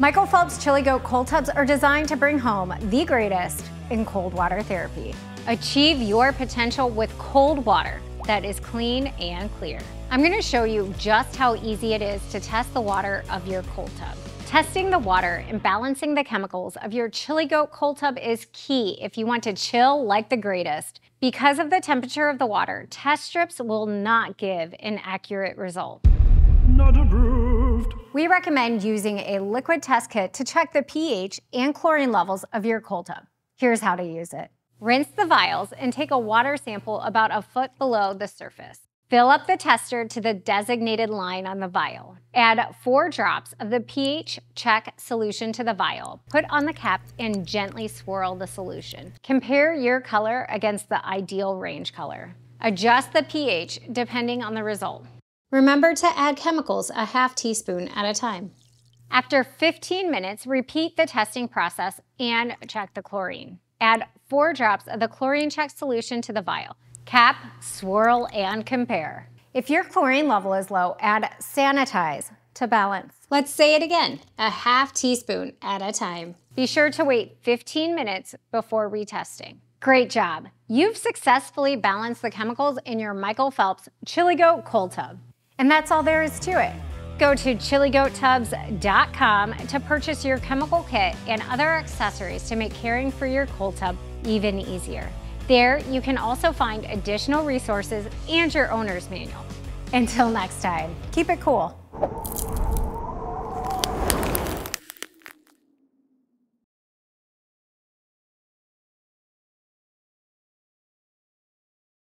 Michael Phelps Chilly GOAT cold tubs are designed to bring home the greatest in cold water therapy. Achieve your potential with cold water that is clean and clear. I'm gonna show you just how easy it is to test the water of your cold tub. Testing the water and balancing the chemicals of your Chilly GOAT cold tub is key if you want to chill like the greatest. Because of the temperature of the water, test strips will not give an accurate result. Not approved. We recommend using a liquid test kit to check the pH and chlorine levels of your cold tub. Here's how to use it. Rinse the vials and take a water sample about a foot below the surface. Fill up the tester to the designated line on the vial. Add four drops of the pH check solution to the vial. Put on the cap and gently swirl the solution. Compare your color against the ideal range color. Adjust the pH depending on the result. Remember to add chemicals a half teaspoon at a time. After 15 minutes, repeat the testing process and check the chlorine. Add four drops of the chlorine check solution to the vial. Cap, swirl, and compare. If your chlorine level is low, add sanitize to balance. Let's say it again, a half teaspoon at a time. Be sure to wait 15 minutes before retesting. Great job. You've successfully balanced the chemicals in your Michael Phelps Chilly GOAT cold tub. And that's all there is to it. Go to chillygoattubs.com to purchase your chemical kit and other accessories to make caring for your cold tub even easier. There, you can also find additional resources and your owner's manual. Until next time, keep it cool.